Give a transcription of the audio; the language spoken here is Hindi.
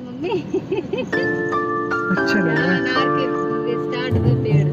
मम्मी। अच्छा लग। रहा है स्टार्ट दो पेड़